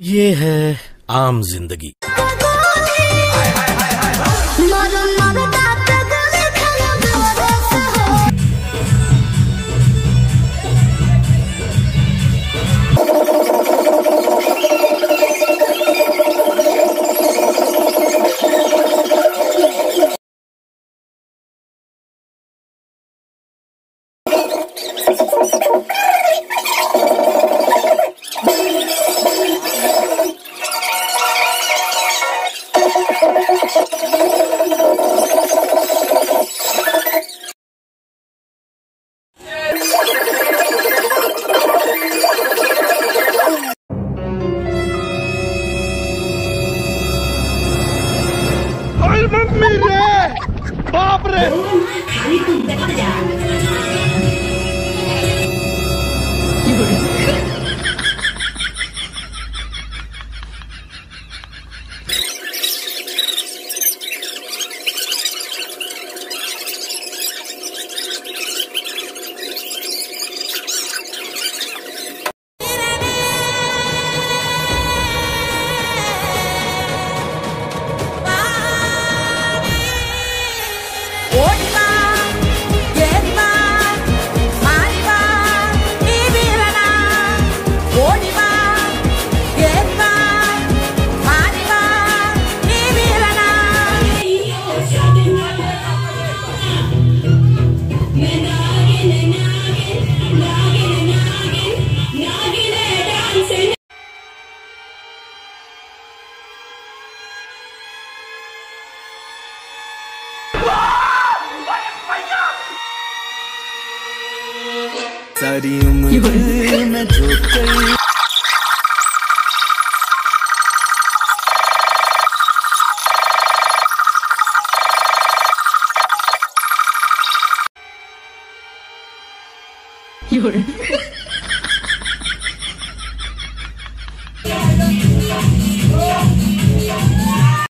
ये है आम ज़िंदगी। うん、紙くんってことじゃんसारी उम्र में जो कई有人。